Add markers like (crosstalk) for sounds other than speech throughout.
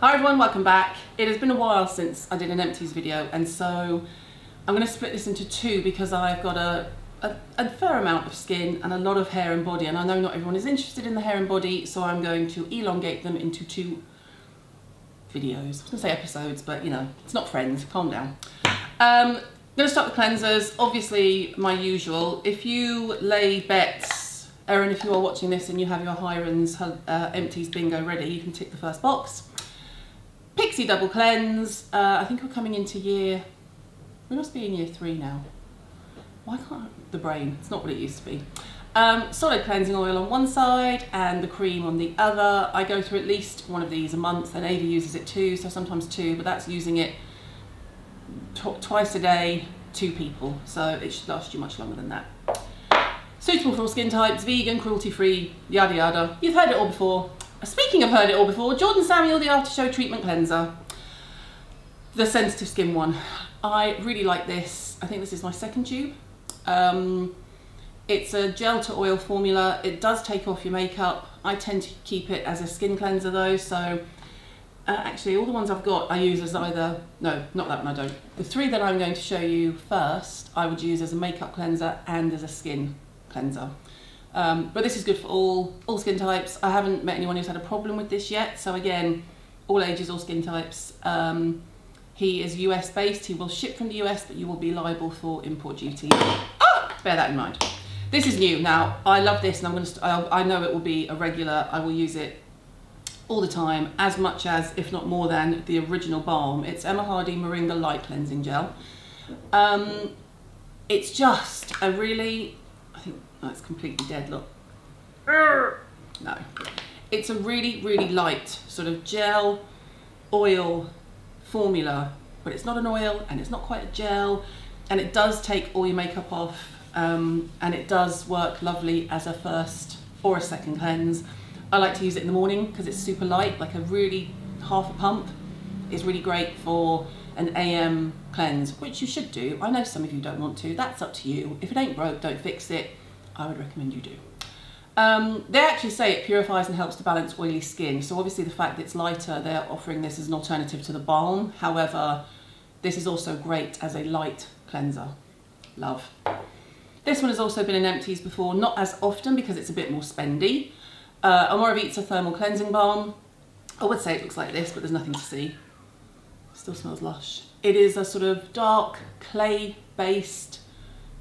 Hi everyone, welcome back. It has been a while since I did an empties video and so I'm going to split this into two because I've got a, a, a, fair amount of skin and a lot of hair and body and I know not everyone is interested in the hair and body so I'm going to elongate them into two videos. I was going to say episodes but you know, it's not friends, calm down. Um, I'm going to start with cleansers, obviously my usual. If you lay bets, Erin, if you are watching this and you have your Hirons uh, empties bingo ready, you can tick the first box. Pixi Double Cleanse, uh, I think we're coming into year, we must be in year three now. Why can't, the brain, it's not what it used to be. Um, solid cleansing oil on one side and the cream on the other. I go through at least one of these a month and Ava uses it too, so sometimes two, but that's using it twice a day, two people, so it should last you much longer than that. Suitable for all skin types, vegan, cruelty-free, yada yada. You've heard it all before. Speaking of heard it all before, Jordan Samuel, the After Show Treatment Cleanser. The sensitive skin one. I really like this. I think this is my second tube. Um, it's a gel to oil formula. It does take off your makeup. I tend to keep it as a skin cleanser though, so uh, actually, all the ones I've got I use as either, no, not that one I don't. The three that I'm going to show you first, I would use as a makeup cleanser and as a skin cleanser. Um, but this is good for all, all skin types. I haven't met anyone who's had a problem with this yet. So again, all ages, all skin types. Um, he is US based. He will ship from the US, but you will be liable for import duty. Oh, bear that in mind. This is new. Now, I love this and I'm going to, I know it will be a regular. I will use it all the time, as much as, if not more than, the original balm. It's Emma Hardy Moringa Light Cleansing Gel. Um, it's just a really, I oh, it's completely dead, look. No. It's a really, really light sort of gel, oil formula, but it's not an oil and it's not quite a gel, and it does take all your makeup off, um, and it does work lovely as a first or a second cleanse. I like to use it in the morning because it's super light, like a really half a pump is really great for an AM cleanse, which you should do. I know some of you don't want to, that's up to you. If it ain't broke, don't fix it. I would recommend you do. Um, they actually say it purifies and helps to balance oily skin. So obviously the fact that it's lighter, they're offering this as an alternative to the balm. However, this is also great as a light cleanser. Love. This one has also been in empties before, not as often because it's a bit more spendy. Uh, Omorovicza Thermal Cleansing Balm. I would say it looks like this, but there's nothing to see. Still smells lush. It is a sort of dark clay-based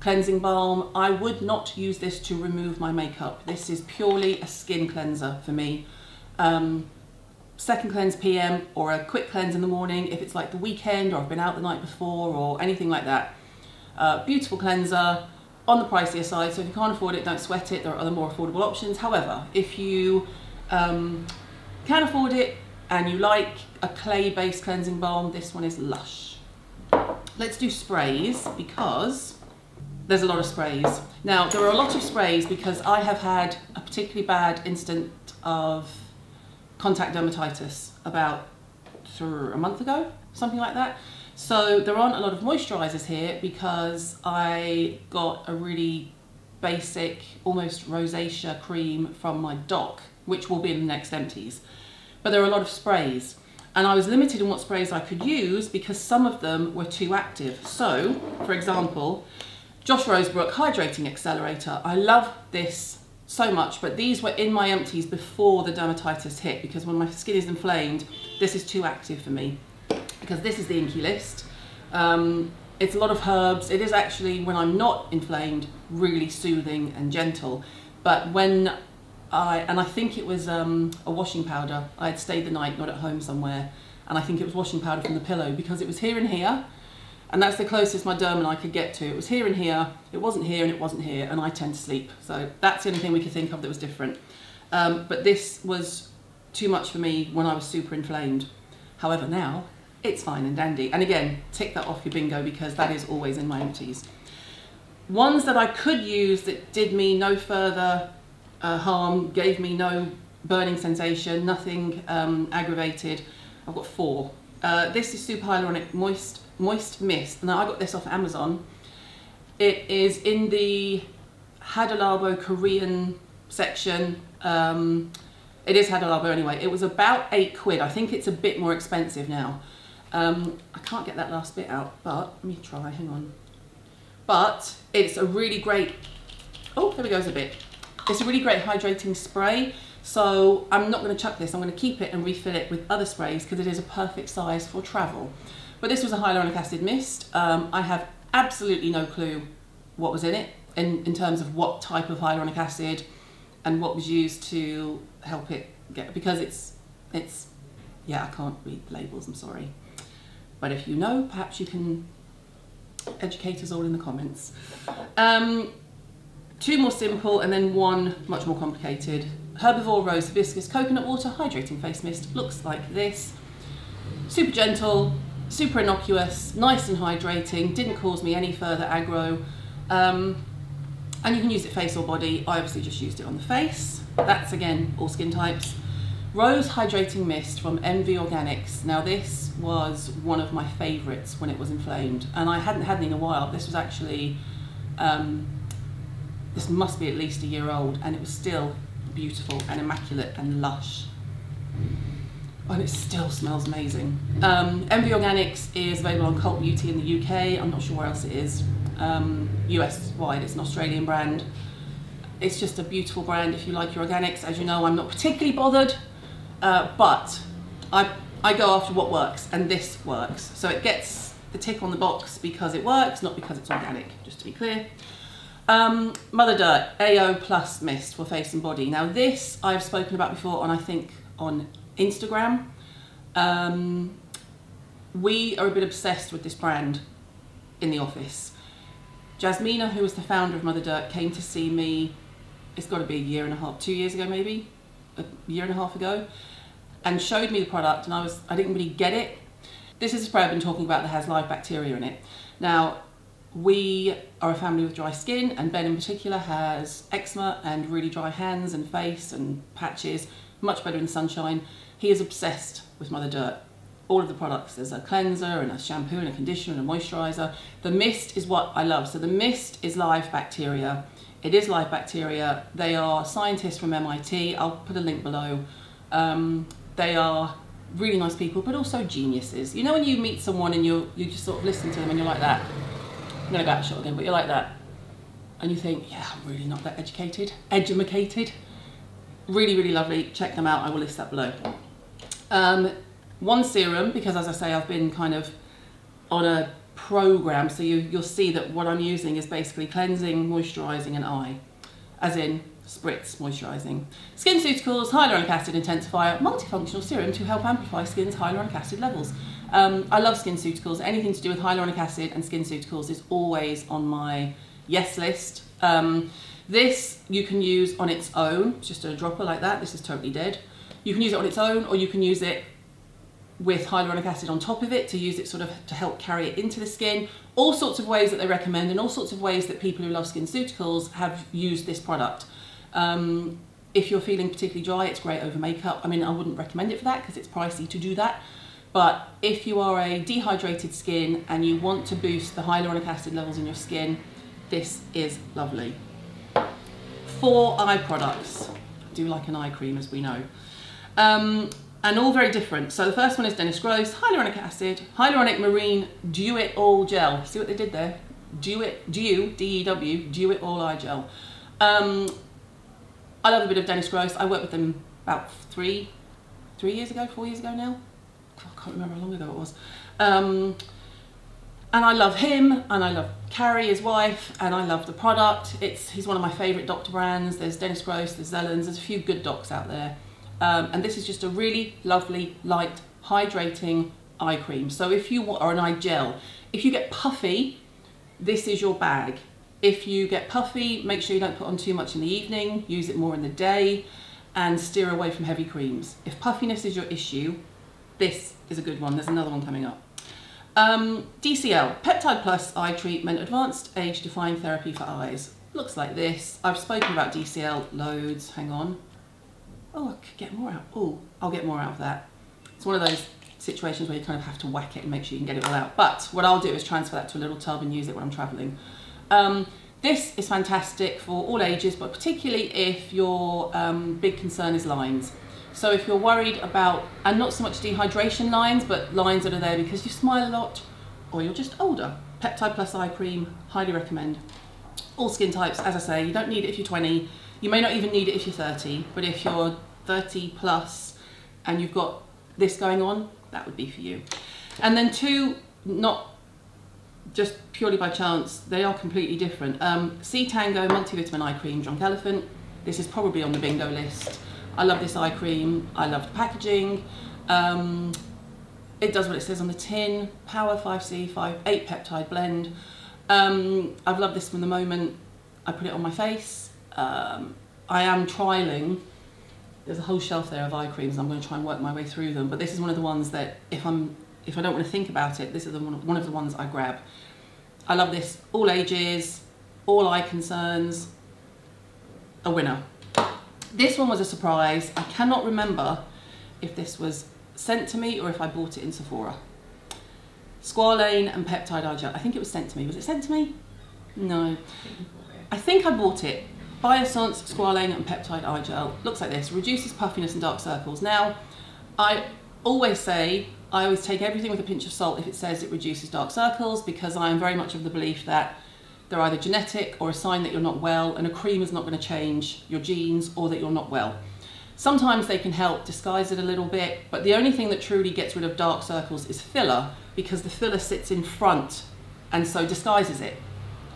cleansing balm. I would not use this to remove my makeup. This is purely a skin cleanser for me. Um, second cleanse PM or a quick cleanse in the morning if it's like the weekend or I've been out the night before or anything like that. Uh, beautiful cleanser on the pricier side, so if you can't afford it, don't sweat it. There are other more affordable options. However, if you um, can afford it and you like a clay-based cleansing balm, this one is Lush. Let's do sprays because there's a lot of sprays. Now, there are a lot of sprays because I have had a particularly bad incident of contact dermatitis about through a month ago, something like that. So there aren't a lot of moisturizers here because I got a really basic, almost rosacea cream from my doc, which will be in the next empties. But there are a lot of sprays. And I was limited in what sprays I could use because some of them were too active. So, for example, Josh Rosebrook Hydrating Accelerator. I love this so much, but these were in my empties before the dermatitis hit because when my skin is inflamed, this is too active for me because this is the inky list. Um, it's a lot of herbs. It is actually, when I'm not inflamed, really soothing and gentle. But when I, and I think it was um, a washing powder. I had stayed the night, not at home somewhere. And I think it was washing powder from the pillow because it was here and here. And that's the closest my derm and I could get to. It was here and here, it wasn't here and it wasn't here, and I tend to sleep. So that's the only thing we could think of that was different. Um, but this was too much for me when I was super inflamed. However, now it's fine and dandy. And again, tick that off your bingo because that is always in my empties. Ones that I could use that did me no further uh, harm, gave me no burning sensation, nothing um, aggravated. I've got four. Uh, this is Super Hyaluronic Moist, Moist Mist. Now I got this off Amazon. It is in the Hada Labo Korean section. Um, It is Hada Labo anyway. It was about eight quid. I think it's a bit more expensive now. Um, I can't get that last bit out, but let me try, hang on. But it's a really great, oh, there we goes a bit. It's a really great hydrating spray. So I'm not going to chuck this, I'm going to keep it and refill it with other sprays because it is a perfect size for travel. But this was a hyaluronic acid mist. Um, I have absolutely no clue what was in it in, in terms of what type of hyaluronic acid and what was used to help it get, because it's, it's, yeah, I can't read the labels, I'm sorry. But if you know, perhaps you can educate us all in the comments. Um, two more simple and then one much more complicated. Herbivore Rose Hibiscus Coconut Water Hydrating Face Mist looks like this. Super gentle, super innocuous, nice and hydrating, didn't cause me any further aggro. Um, and you can use it face or body. I obviously just used it on the face. That's again, all skin types. Rose Hydrating Mist from Envy Organics. Now this was one of my favourites when it was inflamed and I hadn't had it in a while. This was actually, um, this must be at least a year old and it was still beautiful and immaculate and lush. And it still smells amazing. Um, Organics is available on Cult Beauty in the UK. I'm not sure where else it is. Um, US wide, it's an Australian brand. It's just a beautiful brand if you like your organics. As you know, I'm not particularly bothered, uh, but I, I go after what works, and this works. So it gets the tick on the box because it works, not because it's organic, just to be clear. Um, Mother Dirt AO Plus Mist for face and body. Now this I've spoken about before on I think on Instagram. Um, we are a bit obsessed with this brand in the office. Jasmina, who was the founder of Mother Dirt, came to see me, it's got to be a year and a half, two years ago maybe, a year and a half ago, and showed me the product and I was I didn't really get it. This is a spray I've been talking about that has live bacteria in it. Now, we are a family with dry skin and Ben in particular has eczema and really dry hands and face and patches, much better in sunshine. He is obsessed with Mother Dirt. All of the products, there's a cleanser and a shampoo and a conditioner and a moisturiser. The mist is what I love. So the mist is live bacteria. It is live bacteria. They are scientists from MIT. I'll put a link below. Um, they are really nice people, but also geniuses. You know when you meet someone and you you just sort of listen to them and you're like that. I'm gonna go out shot again, but you're like that, and you think, yeah, I'm really not that educated, educated. Really, really lovely. Check them out. I will list that below. Um, one serum, because as I say, I've been kind of on a program, so you, you'll see that what I'm using is basically cleansing, moisturising and eye, as in spritz moisturising. Skin SkinCeuticals Hyaluronic Acid Intensifier multifunctional serum to help amplify skin's hyaluronic acid levels. Um, I love SkinCeuticals. Anything to do with hyaluronic acid and SkinCeuticals is always on my yes list. Um, this you can use on its own, just a dropper like that. This is totally dead. You can use it on its own or you can use it with hyaluronic acid on top of it to use it sort of to help carry it into the skin. All sorts of ways that they recommend and all sorts of ways that people who love skin SkinCeuticals have used this product. Um, if you're feeling particularly dry, it's great over makeup. I mean, I wouldn't recommend it for that because it's pricey to do that. But if you are a dehydrated skin and you want to boost the hyaluronic acid levels in your skin, this is lovely. Four eye products. I do like an eye cream, as we know. Um, and all very different. So the first one is Dennis Gross, hyaluronic acid, hyaluronic marine dew it all gel. See what they did there? Dew it, dew, D-E-W, dew it all eye gel. Um, I love a bit of Dennis Gross. I worked with them about three, three years ago, four years ago now. I can't remember how long ago it was. Um, and I love him, and I love Carrie, his wife, and I love the product. It's he's one of my favourite doctor brands. There's Dennis Gross, there's Zelens, there's a few good docs out there. Um, and this is just a really lovely, light, hydrating eye cream. So if you want, or an eye gel, if you get puffy, this is your bag. If you get puffy, make sure you don't put on too much in the evening, use it more in the day, and steer away from heavy creams. If puffiness is your issue, this is a good one. There's another one coming up. Um, DCL, Peptide Plus Eye Treatment, Advanced Age Defying Therapy for Eyes. Looks like this. I've spoken about DCL loads. Hang on. Oh, I could get more out. Oh, I'll get more out of that. It's one of those situations where you kind of have to whack it and make sure you can get it all out. But what I'll do is transfer that to a little tub and use it when I'm traveling. Um, this is fantastic for all ages, but particularly if your um, big concern is lines. So if you're worried about, and not so much dehydration lines, but lines that are there because you smile a lot or you're just older, Peptide Plus Eye Cream, highly recommend. All skin types, as I say, you don't need it if you're 20. You may not even need it if you're 30, but if you're 30 plus and you've got this going on, that would be for you. And then two, not just purely by chance, they are completely different. Um, C Tango Multivitamin Eye Cream Drunk Elephant. This is probably on the bingo list. I love this eye cream. I love the packaging. Um, it does what it says on the tin. Power 5C, 5, 8 peptide blend. Um, I've loved this from the moment I put it on my face. Um, I am trialing. There's a whole shelf there of eye creams. I'm going to try and work my way through them. But this is one of the ones that if I'm if I don't want to think about it, this is the one, one of the ones I grab. I love this. All ages, all eye concerns. A winner. This one was a surprise. I cannot remember if this was sent to me or if I bought it in Sephora. Squalane and Peptide Eye Gel. I think it was sent to me. Was it sent to me? No. I think I bought it. Biossance, Squalane and Peptide Eye Gel. Looks like this. Reduces puffiness and dark circles. Now, I always say, I always take everything with a pinch of salt if it says it reduces dark circles because I am very much of the belief that they're either genetic or a sign that you're not well and a cream is not going to change your genes or that you're not well. Sometimes they can help disguise it a little bit, but the only thing that truly gets rid of dark circles is filler because the filler sits in front and so disguises it.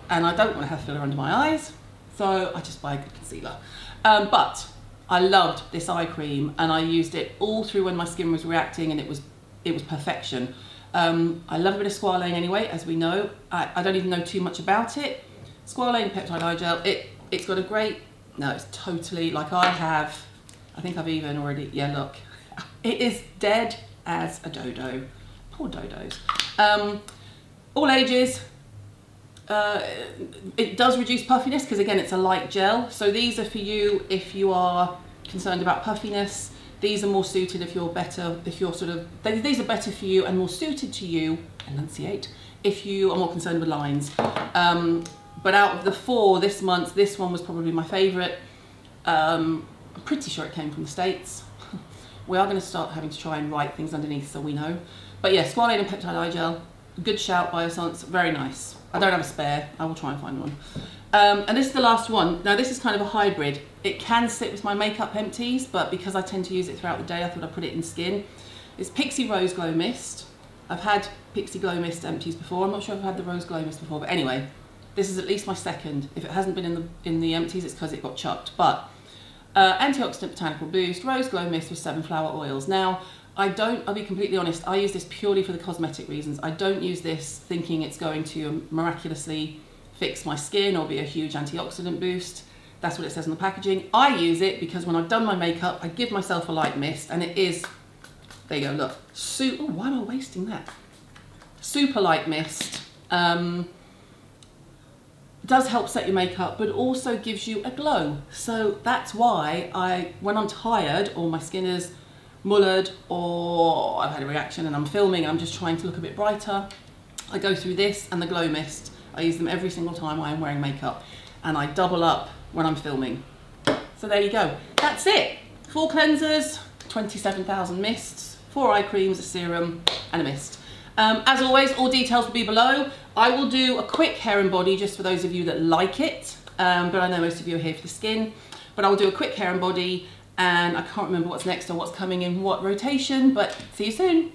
And I don't want to have filler under my eyes, so I just buy a good concealer. Um, but I loved this eye cream and I used it all through when my skin was reacting and it was, it was perfection. Um, I love a bit of squalane anyway, as we know. I, I don't even know too much about it. Squalane peptide eye gel, it, it's got a great, no, it's totally, like I have, I think I've even already, yeah, look. (laughs) It is dead as a dodo. Poor dodos. Um, all ages, uh, it does reduce puffiness because again it's a light gel so these are for you if you are concerned about puffiness these are more suited if you're better, if you're sort of, these are better for you and more suited to you, enunciate, if you are more concerned with lines. Um, but out of the four this month, this one was probably my favourite. Um, I'm pretty sure it came from the States. (laughs) we are going to start having to try and write things underneath so we know. But yeah, squalane and peptide eye gel, good shout, Biossance, very nice. I don't have a spare, I will try and find one. Um, and this is the last one. Now this is kind of a hybrid. It can sit with my makeup empties, but because I tend to use it throughout the day, I thought I'd put it in skin. It's Pixi Rose Glow Mist. I've had Pixi Glow Mist empties before. I'm not sure if I've had the Rose Glow Mist before, but anyway, this is at least my second. If it hasn't been in the in the empties, it's because it got chucked. But uh, antioxidant botanical boost, rose glow mist with seven flower oils. Now, I don't, I'll be completely honest, I use this purely for the cosmetic reasons. I don't use this thinking it's going to miraculously fix my skin or be a huge antioxidant boost. That's what it says on the packaging. I use it because when I've done my makeup, I give myself a light mist and it is, there you go, look. Oh, why am I wasting that? Super light mist. Um, does help set your makeup, but also gives you a glow. So that's why I, when I'm tired or my skin is mullered or I've had a reaction and I'm filming, I'm just trying to look a bit brighter, I go through this and the glow mist I use them every single time I am wearing makeup and I double up when I'm filming. So there you go. That's it. Four cleansers, 27,000 mists, four eye creams, a serum and a mist. Um, as always, all details will be below. I will do a quick hair and body just for those of you that like it, um, but I know most of you are here for the skin. But I will do a quick hair and body and I can't remember what's next or what's coming in what rotation, but see you soon.